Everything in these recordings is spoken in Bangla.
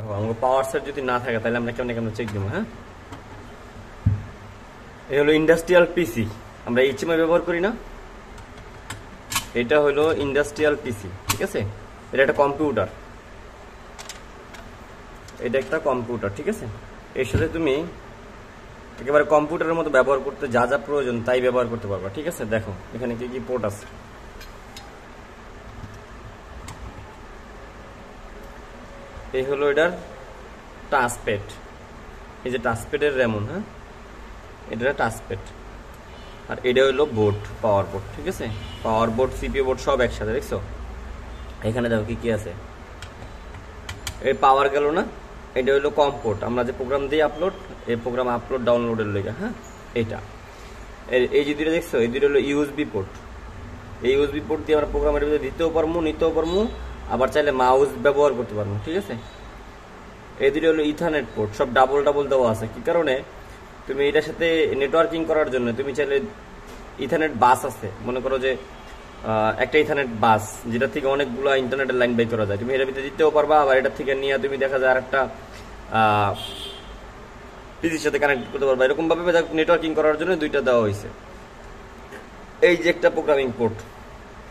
দেখো আমাকে পাওয়ার সেট যদি না থাকে, তাহলে আমরা কেমন কেমন চেক দেবো হ্যাঁ? এই হলো ইন্ডাস্ট্রিয়াল পিসি আমরা এইচএমআই ব্যবহার করি না। এটা হলো ইন্ডাস্ট্রিয়াল পিসি ঠিক আছে? এটা একটা কম্পিউটার এটা একটা কম্পিউটার ঠিক আছে? এর সাথে তুমি একেবারে কম্পিউটারের মতো ব্যবহার করতে যা যা প্রয়োজন তাই ব্যবহার করতে পারবা, ঠিক আছে? দেখো, এখানে কি কি পোর্ট আছে? এই হলো এটার টাচপ্যাড এই যে টাচপ্যাডের রেমন হ্যাঁ? এটা টাচপ্যাড আর এটা হলো বোর্ড পাওয়ার বোর্ড ঠিক আছে? পাওয়ার বোর্ড সিপিও বোর্ড সব একসাথে, দেখছ? এখানে দেখো কি কি আছে? এই পাওয়ার গেল না? এটা হলো কম পোর্ট আমরা যে প্রোগ্রাম দিই আপলোড এই প্রোগ্রাম আপলোড ডাউনলোডের লেগে হ্যাঁ? এটা। এই- এই যে দুটো দেখছ, এই দুটো হলো ইউএসবি পোর্ট এই ইউএসবি পোর্ট দিয়ে আমরা প্রোগ্রামের ভিতরে দিতেও পারব নিতেও পারব আবার চাইলে মাউস ব্যবহার করতে পারব, ঠিক আছে? এই দুটি হলো ইথারনেট পোর্ট সব ডাবল ডাবল দেওয়া আছে। কি কারণে? তুমি এটার সাথে নেটওয়ার্কিং করার জন্য তুমি চাইলে ইথারনেট বাস আছে। মনে করো যে একটা ইথারনেট বাস যেটা থেকে অনেকগুলো ইন্টারনেটের লাইন বাই করা যায়। তুমি এটার ভিতরে দিতেও পারবা, আবার এটা থেকে নিয়ে তুমি দেখা যায় আরেকটা পিসির সাথে কানেক্ট করতে পারবা। এরকমভাবে নেটওয়ার্কিং করার জন্য দুইটা দেওয়া হয়েছে। এই যে একটা প্রোগ্রামিং পোর্ট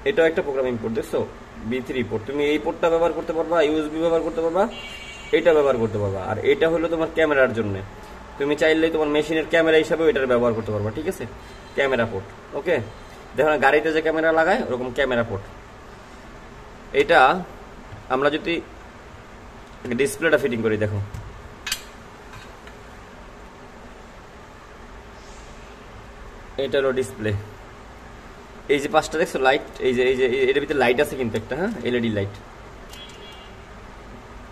এটাও একটা প্রোগ্রামিং পোর্ট দেখছ বি থ্রি পোর্ট তুমি এই পোর্টটা ব্যবহার করতে পারবা ইউএসবি ব্যবহার করতে পারবা, এটা ব্যবহার করতে পারবা। আর এটা হলো তোমার ক্যামেরার জন্য। তুমি চাইলে তোমার মেশিনের ক্যামেরা হিসাবেও এটার ব্যবহার করতে পারবা, ঠিক আছে? ক্যামেরা পোর্ট ওকে দেখো গাড়িতে যে ক্যামেরা লাগায়, ওরকম ক্যামেরা পোর্ট এটা আমরা যদি ডিসপ্লেটা ফিটিং করি, দেখো। এটা হলো ডিসপ্লে এই যে পাঁচটা দেখছ লাইট এই যে এই যে এটার ভিতরে লাইট আছে কিন্তু একটা হ্যাঁ? এলইডি লাইট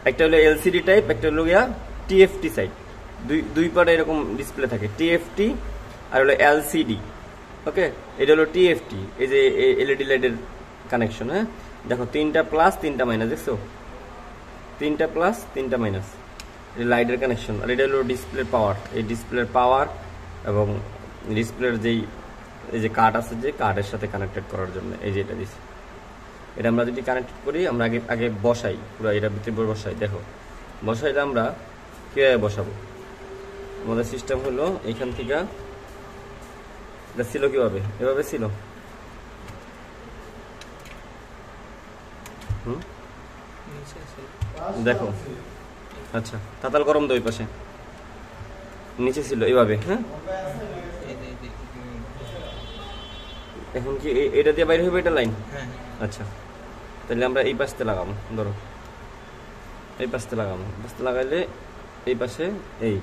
একটা হলো এলসিডি টাইপ একটা হলো গিয়া টিএফটি সাইড দুই দুই পারে এরকম ডিসপ্লে থাকে টিএফটি আর হলো এলসিডি ওকে এটা হলো টিএফটি এই যে এলইডি লাইটের কানেকশন হ্যাঁ? দেখো, তিনটা প্লাস তিনটা মাইনাস দেখছ? তিনটা প্লাস তিনটা মাইনাস লাইটের কানেকশন আর এটা হলো ডিসপ্লের পাওয়ার এই ডিসপ্লের পাওয়ার এবং ডিসপ্লের যেই এই যে কার্ড আছে যে কার্ডের সাথে কানেক্টেড করার জন্য এই যে এটা দিছি। এটা আমরা যদি কানেক্ট করি আমরা আগে আগে বসাই পুরো এটা ভিতরে বসাই দেখো। বসাইলে আমরা কীভাবে বসাবো? আমাদের সিস্টেম হলো এখান থেকে এটা ছিল কীভাবে? এভাবে ছিল। হুম? দেখো। আচ্ছা তাতাল গরম দই পাশে। নিচে ছিল এইভাবে হ্যাঁ? এখন কি এটা দিয়ে বাইরে হবে এটা লাইন? হ্যাঁ আচ্ছা। তাহলে আমরা এই পাশতে লাগাবো ধরো। এই পাশতে লাগাবো। পাশতে লাগাইলে এই পাশে এই।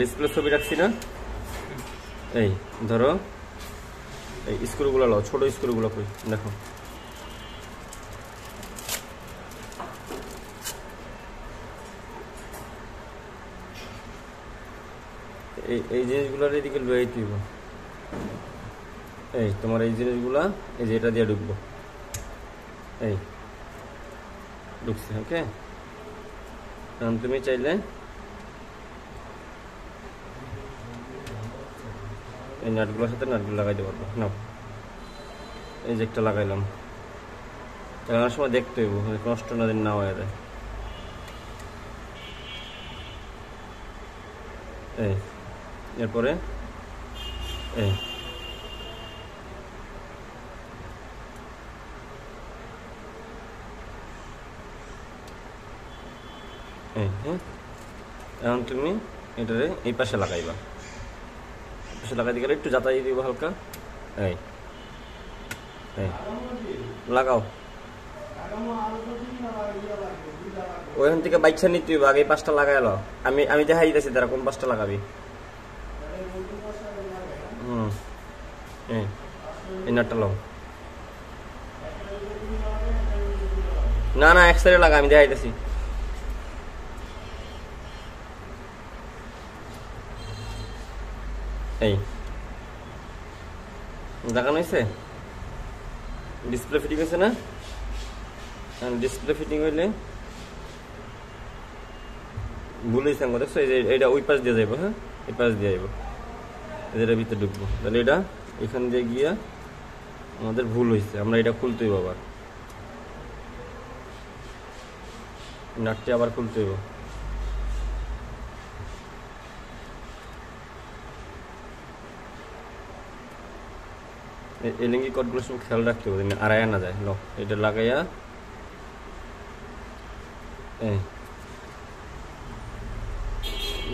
ডিসপ্লে ছবি রাখছি না? এই ধরো। এই স্ক্রুগুলো লাও ছোট স্ক্রুগুলো কই দেখো। এই জিনিসগুলোর এদিকে লয়ে দিব এই, তোমার এই জিনিসগুলা, এই যে এটা দিয়ে ঢুকবো। এই, ঢুকছে, ওকে? কারণ তুমি চাইলে এই নাটগুলোর সাথে নাটগুলো লাগাইতে পারব। নাও। এই যে একটা লাগাইলাম। লাগানোর সময় দেখতে হইব কষ্ট না দিন না হয়ে এই এরপরে হ্যাঁ এখন তুমি এটারে এই পাশে লাগাইবা। পাশে লাগাইতে গেলে একটু যাতাই দিব হালকা। এই লাগাও। ওইখান থেকে বাইকছা নিতে হইব, আগে পাঁচটা লাগাই আমি আমি দেখাই দিতেছি, তারা কোন পাঁচটা লাগাবি হুম এই এই না না, এক লাগা, আমি দেখাইতেছি এই। দেখানো হয়েছে? ডিসপ্লে ফিটিং হয়েছে না? ডিসপ্লে ফিটিং হইলে ভুলেই সাঙ্গ দেখছ? এই যে এটা ওই পাশ দিয়ে যাইব হ্যাঁ? এই পাশ দিয়ে যাইব। এদের ভিতরে ঢুকবো। তাহলে এটা এখান দিয়ে গিয়া আমাদের ভুল হয়েছে আমরা এটা খুলতে হইব আবার। নাটটি আবার খুলতে হইব। এলিঙ্গি কটগুলো সব খেয়াল রাখতে হবে আড়াইয়া না যায়। লো এটা লাগাইয়া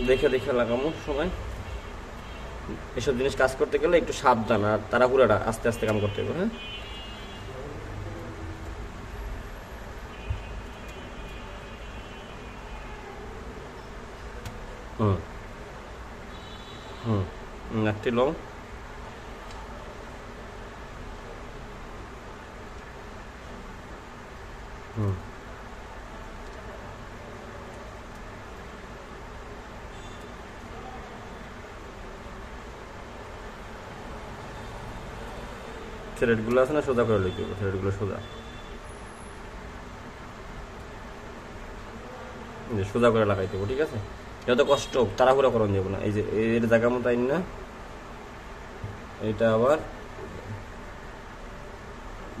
দেখে দেখে লাগামো সময় এসব জিনিস কাজ করতে গেলে একটু সাবধান আর তাড়াহুড়াটা আস্তে আস্তে কাম করতে হবে হ্যাঁ? হুম। হুম। একটি লং। থ্রেডগুলো আছে না সোজা করে লিখতে হবে থ্রেডগুলো সোজা। সোজা করে লাগাইতে হবে, ঠিক আছে? যত কষ্ট হোক তাড়াহুড়া করন যাব না। এই যে এর জায়গা মতো আইন না। এটা আবার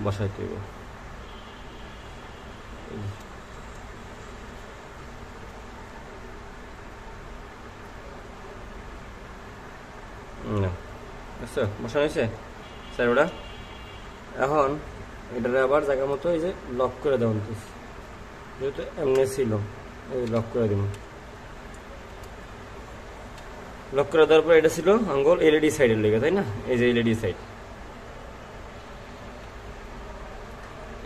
বসাইতে হবে। বসানো হয়েছে? স্যার ওটা এখন এটারে আবার জায়গা মতো এই যে লক করে দেওয়া যেহেতু এমনি ছিল, এই লক করে দিব লক করে দেওয়ার পর এটা ছিল আঙ্গুল এলইডি সাইডের লেগে, তাই না? এই যে এলইডি সাইড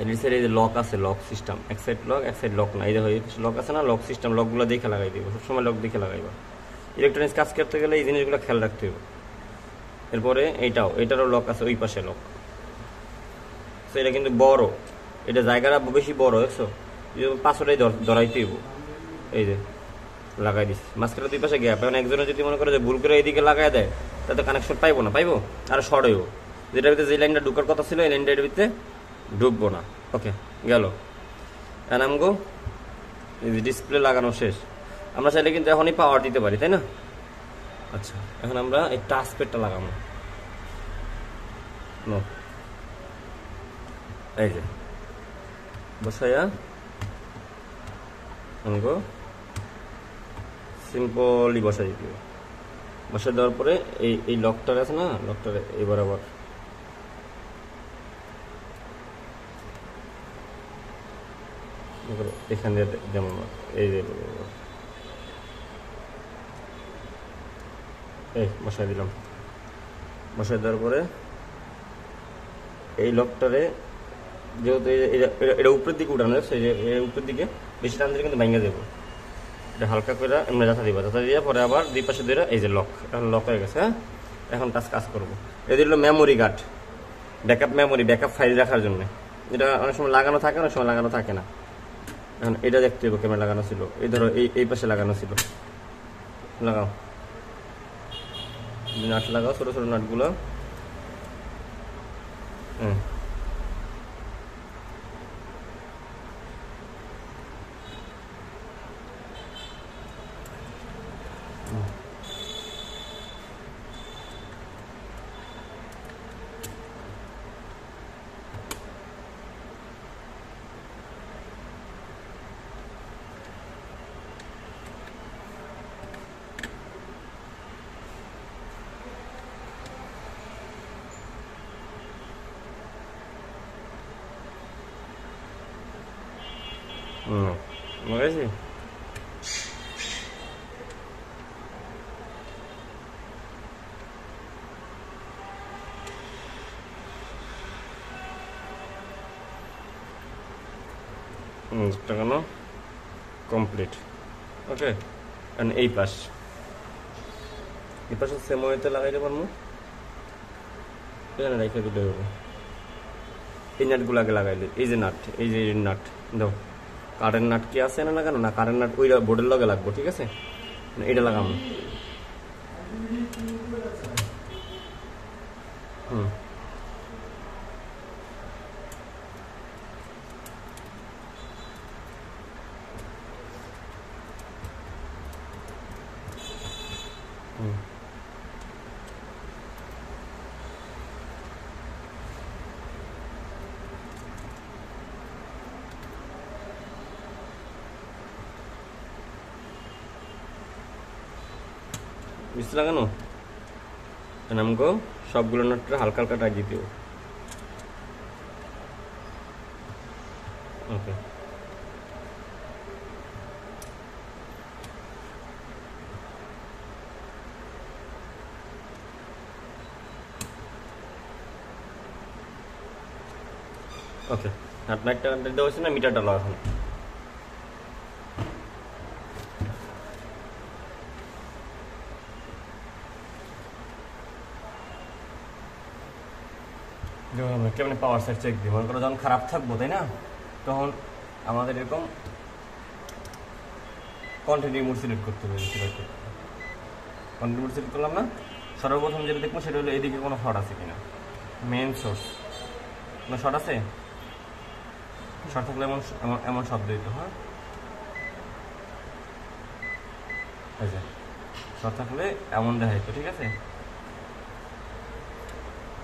এলইডি সাইডে যে লক আছে লক সিস্টেম এক সাইড লক এক সাইড লক না। এই দেখো লক আছে না? লক সিস্টেম লকগুলো দেখে লাগাই দিব। সবসময় লক দেখে লাগাইবা। ইলেকট্রনিক্স কাজ করতে গেলে এই জিনিসগুলো খেয়াল রাখতে হবে এরপরে এইটাও, এটারও লক আছে ওই পাশে লক তো এটা কিন্তু বড়। এটা জায়গাটা বেশি বড়, দেখছ? পাঁচশোটাই ধরাইতে হইব। এই যে, লাগাই দিস মাঝখানে দুই পাশে গ্যাপ এখন একজনে যদি মনে করে যে ভুল করে এইদিকে লাগাই দেয়, তাতে কানেকশন পাইবো না? পাইবো? আর শর্ট হইব। যেটার ভিতরে যে লাইনটা ঢুকার কথা ছিল, এই লাইনটার ভিতরে ঢুকবো না। ওকে গেল। এনামগো ডিসপ্লে লাগানো শেষ। আমরা চাইলে কিন্তু এখনই পাওয়ার দিতে পারি, তাই না? আচ্ছা এখন আমরা এই টাচ প্যাডটা লাগাবো। এই যে। বসাইয়া অঙ্গ সিম্পলি বসাই দিতে বসাই দেওয়ার পরে এই এই লকটার আছে না, লকটার এবার আবার এখান দিয়ে যেমন এই যে এই বসাই দিলাম। বসাই দেওয়ার পরে এই লকটারে যেহেতু এটা উপরের দিকে উঠানো সেই যে উপরের দিকে বেশি টান দিলে কিন্তু ভেঙে দেবো। এটা হালকা করে এমনি যাতা দিবা যাতা দিয়ে পরে আবার দুই পাশে দিয়ে এই যে লক এখন লক হয়ে গেছে হ্যাঁ? এখন টাচ কাজ করব। এটা দিল memory card backup memory backup file রাখার জন্য। এটা অনেক সময় লাগানো থাকে, অনেক সময় লাগানো থাকে না। এখন এটা দেখতে হবে ক্যামেরা লাগানো ছিল। এই ধরো এই এই পাশে লাগানো ছিল। লাগাও। নাট লাগাও, ছোটো ছোটো নাটগুলো হুম। হুম লাগাইছি হুম লাগানো কমপ্লিট ওকে এন্ড এই পাশ এই পাশে সেম ওয়েতে লাগাইতে পারব এখানে রেখে দিলে হবে এই নাটগুলো আগে লাগাইলে এই যে নাট এই যে নাট দাও কারেন্ট নাট কি আছে না কেন? না, কারেন্ট নাট ওই বোর্ডের লগে লাগবো, ঠিক আছে? এটা লাগাবো হুম হুম বুঝতে লাগানো আমাকে সবগুলো নটটা হালকা হালকা দিতে হবে। ওকে। ওকে। আপনার একটা দেওয়া হচ্ছে না, মিটারটা লাগাও এখন যেমন আমরা কেমন পাওয়ার সাইড চেক দিই। মনে করো যখন খারাপ থাকব, তাই না? তখন আমাদের এরকম কন্টিনিউ মোড সিলেক্ট করতে হবে সিলেক্ট করতে কন্টিনিউ মোড সিলেক্ট করলাম না? সর্বপ্রথম যেটা দেখব সেটা হলো এদিকে কোনো শর্ট আছে কিনা। মেন সোর্স কোনো শর্ট আছে? শর্ট থাকলে এমন এমন শব্দ দিত হ্যাঁ। যে শর্ট থাকলে এমন দেখা যেত ঠিক আছে?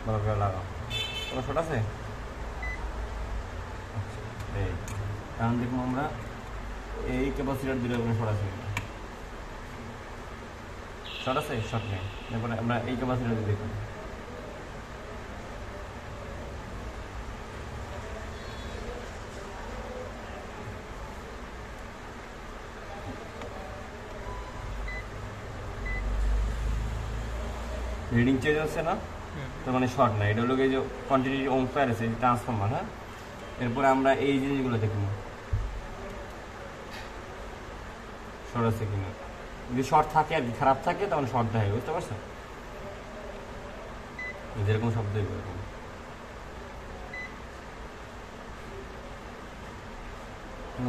ভালো করে লাগাও। কোনো শর্ট আছে? কারণ দেখব আমরা এই ক্যাপাসিটার দিলে কোনো শর্ট আছে শর্ট আছে? শর্ট নেই। তারপরে আমরা এই ক্যাপাসিটার দিয়ে দেখব রিডিং চেঞ্জ হচ্ছে না? মানে শর্ট না, এটা হলো এই যে কন্টিনিউটি ওমফায়ার আছে ট্রান্সফর্মার হ্যাঁ? এরপরে আমরা এই জিনিসগুলো দেখব শর্ট আছে কিনা? যদি শর্ট থাকে আর খারাপ থাকে, তখন শর্ট দেয়, বুঝতে পারছ? যেরকম শব্দ এরকম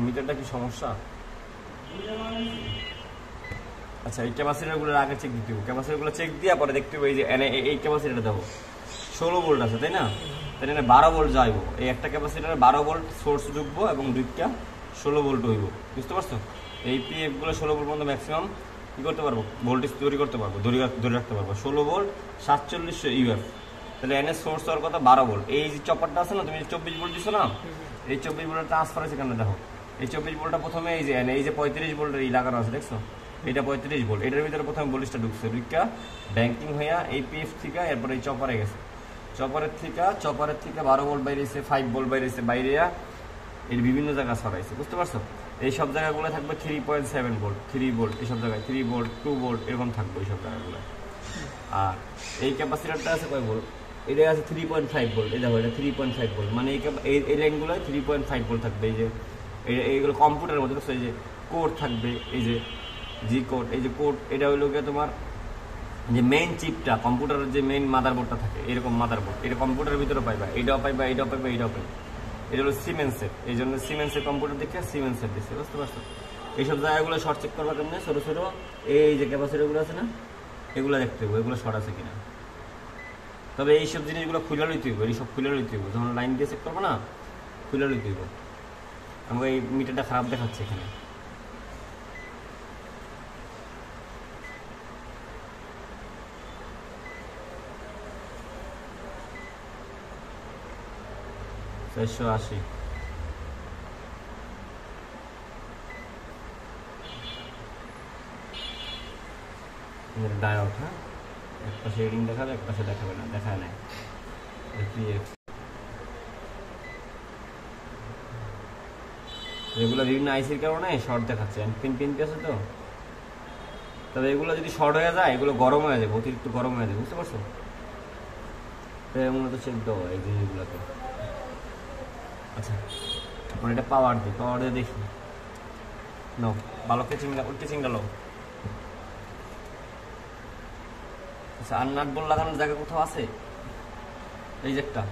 মিটারটা কি সমস্যা? আচ্ছা এই ক্যাপাসিটারগুলোর আগে চেক দিতে হবে। ক্যাপাসিটারগুলো চেক দিয়ে পরে দেখতে হবে এই যে, এই ক্যাপাসিটারটা দেবো। ষোলো ভোল্ট আছে, তাই না? তাই না বারো ভোল্ট যাইব এই একটা ক্যাপাসিটারে বারো ভোল্ট সোর্স ঢুকবো এবং দুইটা ষোলো ভোল্ট হইব। বুঝতে পারছ? এই পিএফগুলো ষোলো ভোল্ট পর্যন্ত ম্যাক্সিমাম কী করতে পারব? ভোল্টেজ তৈরি করতে পারব, ধরে রাখ- ধরে রাখতে পারব। ষোলো ভোল্ট সাতচল্লিশশো ইউএফ তাহলে এনএস সোর্স হওয়ার কথা বারো ভোল্ট। এই যে চপারটা আছে না, তুমি চব্বিশ ভোল্ট দিছো না? এই চব্বিশ ভোল্টের ট্রান্সফার আছে কেন? দেখো, এই চব্বিশ ভোল্টটা প্রথমে এই যে এনে এই যে পঁয়ত্রিশ ভোল্টের এই লাগানো আছে, দেখছ? এটা পঁয়ত্রিশ ভোল্ট। এটার ভিতরে প্রথমে ভোল্টেজটা ঢুকছে। ঢুকা ব্যাংকিং হইয়া এই পিএফ থেকে এরপরে এই চপারে গেছে। চপারের থেকে চপারের থেকে বারো ভোল্ট বাইরেছে ফাইভ ভোল্ট বাইরেছে বাইরে এর বিভিন্ন জায়গা ছড়াইছে, বুঝতে পারছ? এই সব জায়গাগুলো থাকবে three point seven volt three volt এইসব জায়গায় থ্রি ভোল্ট টু ভোল্ট এরকম থাকবে এইসব জায়গাগুলো। আর এই ক্যাপাসিটারটা আছে কয় ভোল্ট এটা আছে থ্রি পয়েন্ট ফাইভ ভোল্ট এই দেখো, এটা থ্রি পয়েন্ট ফাইভ ভোল্ট মানে এই এই লাইনগুলো থ্রি পয়েন্ট ফাইভ ভোল্ট থাকবে, এই যে এইগুলো কম্পিউটারের মধ্যে এই যে কোড থাকবে, এই যে জি কোড এই যে কোড এটা হইল গিয়ে তোমার যে মেইন চিপটা কম্পিউটারের যে মেইন মাদারবোর্ডটা থাকে, এরকম মাদারবোর্ড এটা কম্পিউটারের ভিতরে পাইবা এটাও পাইবা এটাও পাইবা এটাও পাইবা। এটা হলো সিমেন্সের এই জন্য সিমেন্সের কম্পিউটার দেখে সিমেন্সের দিচ্ছে বুঝতে পারছ? এইসব জায়গাগুলো শর্ট চেক করবা কেমনে? ছোটো ছোটো, এই যে ক্যাপাসিটিগুলো আছে না, এগুলো দেখতে হবে এগুলো শর্ট আছে কিনা। তবে এইসব জিনিসগুলো খুলে লইতে হইব, এইসব খুলে লইতে হইব। যখন লাইন দিয়ে চেক করব না, খুলে লইতে হইব। আমাকে এই মিটারটা খারাপ দেখাচ্ছে এখানে। চারশো আশি। ডায়োড হ্যাঁ? এক পাশে রিডিং দেখাবে, এক পাশে দেখাবে না, দেখায় নাই। এগুলো বিভিন্ন আইসির কারণে শর্ট দেখাচ্ছে পিন পিন আছে তো? তবে এগুলো যদি শর্ট হয়ে যায়, এগুলো গরম হয়ে যাবে, অতিরিক্ত গরম হয়ে যাবে, বুঝতে পারছ? মূলত চেক দেবো এই জিনিসগুলোকে আচ্ছা মানে এটা পাওয়ার দিই পাওয়ার দিয়ে দেখি। নো ভালো কেচিংটা ওই কেচিংটা লো আচ্ছা আর নাট বল লাগানোর জায়গা কোথাও আছে? এই যে একটা।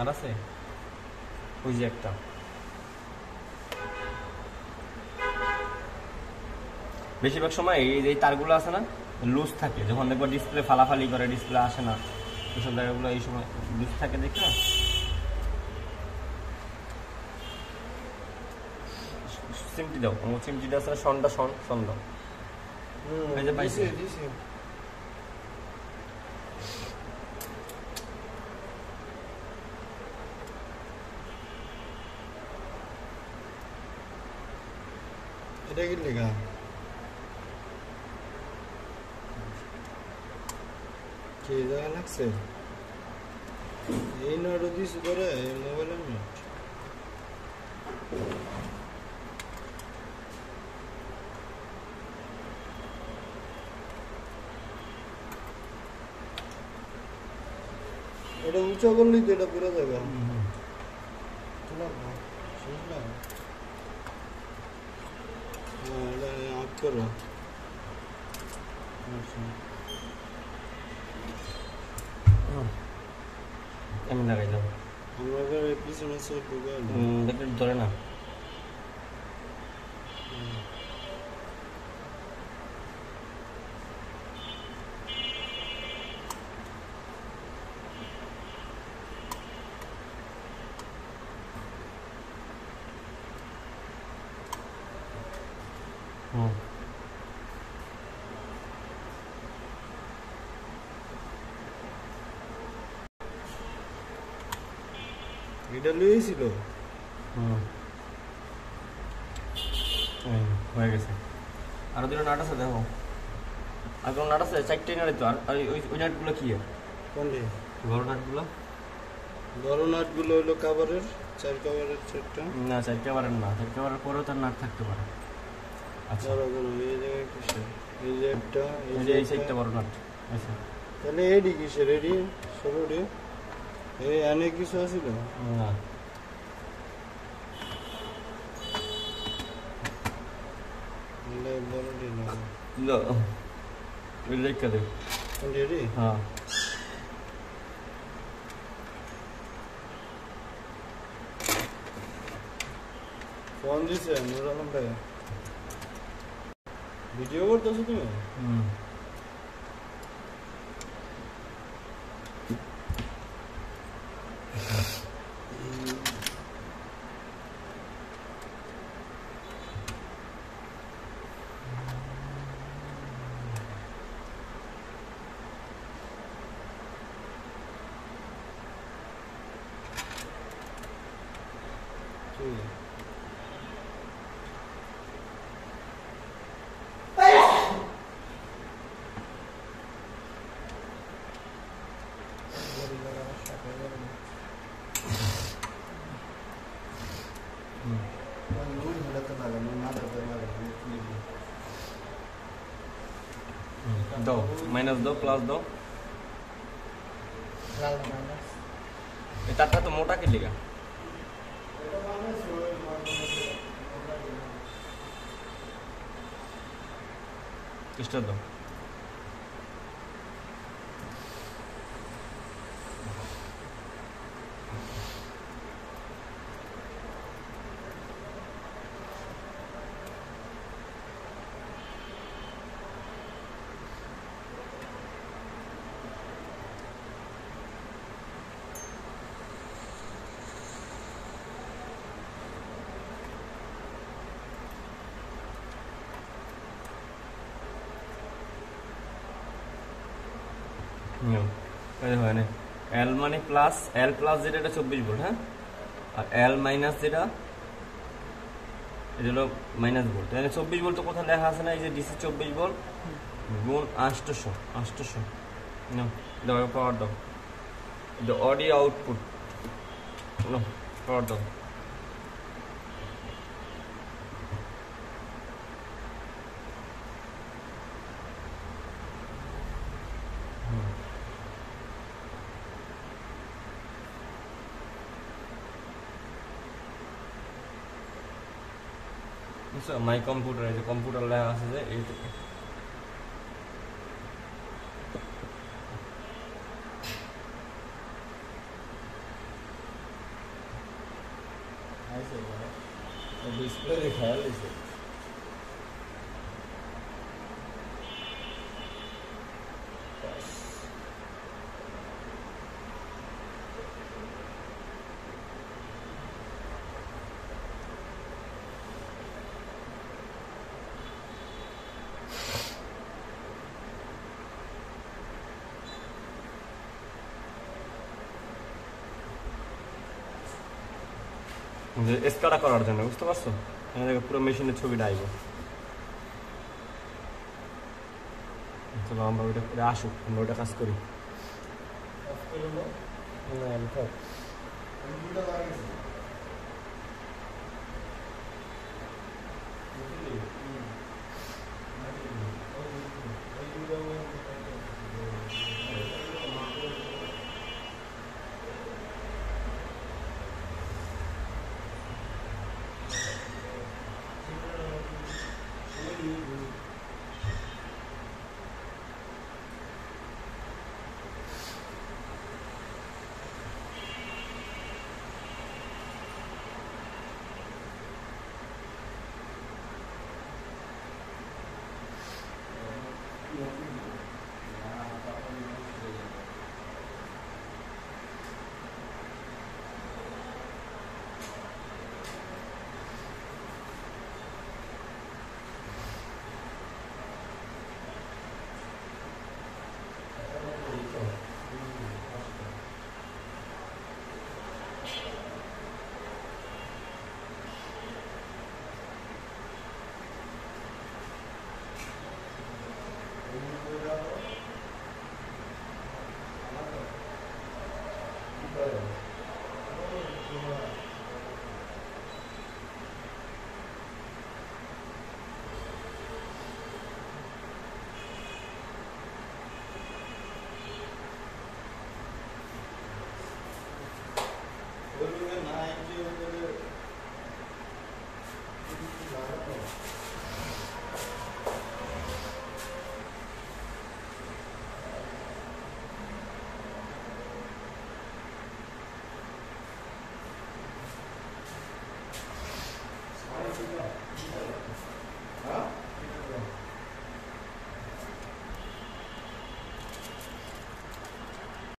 আর আছে? ওই যে একটা। বেশিরভাগ সময় এই যে তারগুলো আছে না লুজ থাকে। যখন দেখব ডিসপ্লে ফালাফালি করে ডিসপ্লে আসে না এইসব জায়গাগুলো এই সময় লুজ থাকে দেখে। সিমটি দাও আমার সিমটিটা আছে সনটা সন সন দাও। এই যে এটা কি লেখা? জায়গা লাগছে? এই নোট দিস এই মোবাইলের নোট এটা উঁচা করলেই তো এটা পুরো না হ্যাঁ আপ করো। আচ্ছা। আমি লাগাইলাম দেখলে ধরে না। এটা এই, হয়ে গেছে। আরও দুটো নাট আছে দেখো। আর কোনো নাট আছে? চারটে নাট তো। আর ওই ওই নাটগুলো কি আর কোনটি? বড় নাটগুলো? বড় নাটগুলো হলো কাভারের চার কাভারের সেটটা না চারটে বারের না। চারটে বারের পরেও তার নাট থাকতে পারে। আচ্ছা। এই জায়গায় কিসের এই যে একটা এই এই যে এই সাইডটা একটা। বড় নাট। আচ্ছা। তাহলে এডি কিসের? এডি ষোলোটি এই এনে কিছু আছিল না তাহলে বড়টি না লো ওই লেখা দে কোনটি এডি হ্যাঁ ফোন দিছে নুর আলম ভাই ভিডিও করতেছো তুমি হুম ঠিক আছে দাও মাইনাস দাও প্লাস দাও এই তারটা তো মোটা কে লেগা চেষ্টা দাও নিও এই হয় না এল মানে প্লাস এল প্লাস যেটা, এটা চব্বিশ ভোল্ট হ্যাঁ? আর এল মাইনাস যেটা, এটা হলো মাইনাস ভোল্ট তাহলে চব্বিশ ভোল্ট তো কোথাও লেখা আছে না, এই যে ডিসি চব্বিশ ভোল্ট গুণ আষ্টশো আষ্টশো দাও পাওয়ার দাও। অডিও আউটপুট পাওয়ার পাওয়ার বুঝছ মাই কম্পিউটার এই যে কম্পিউটার লেখা আছে যে এই থেকে ডিসপ্লে দেখায় যে স্কাটা করার জন্য, বুঝতে পারছ? এখানে দেখো পুরো মেশিনের ছবিটা আইব চলো আমরা ওইটা করে আসুক, আমরা ওইটা কাজ করি। না আমি থাক